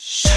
Shh.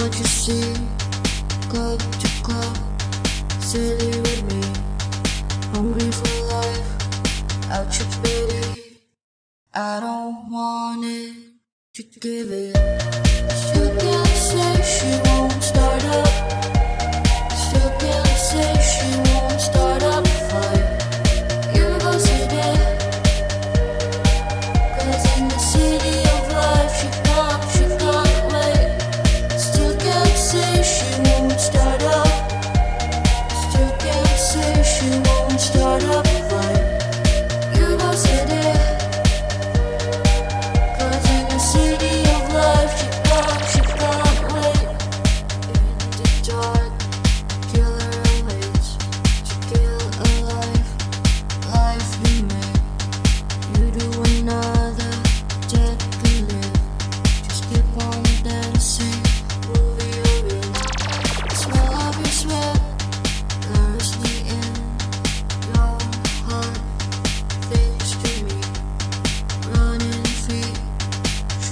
what you see. Club to club, city with me. Hungry for life, out your pity. I don't want it to give it.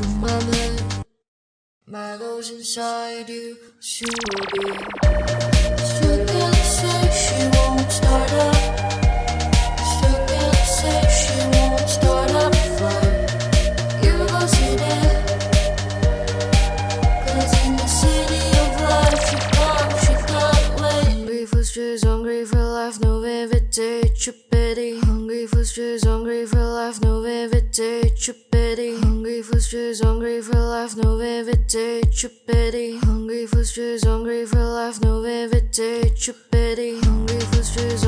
your mother. My goals inside you should be. life, no vivity, pity. Hungry for streets, hungry for life, no vivity, pity. Hungry for streets, hungry for life, no vivity, pity. Hungry for streets, hungry for life, no vivity, pity. Hungry for streets,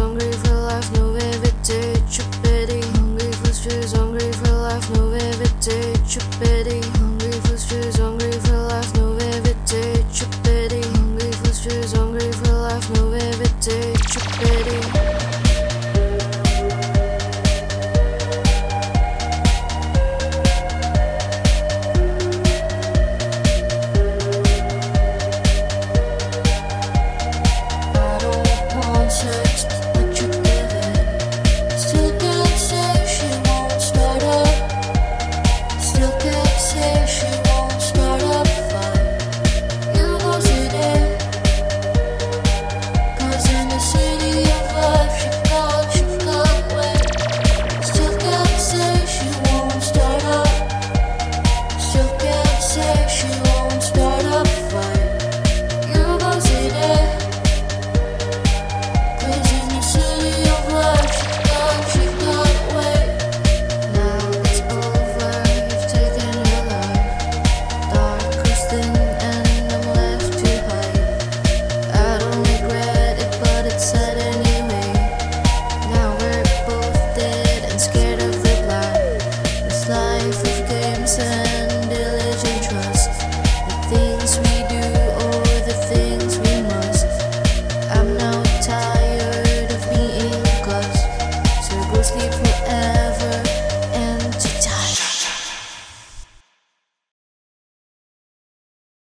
sleep.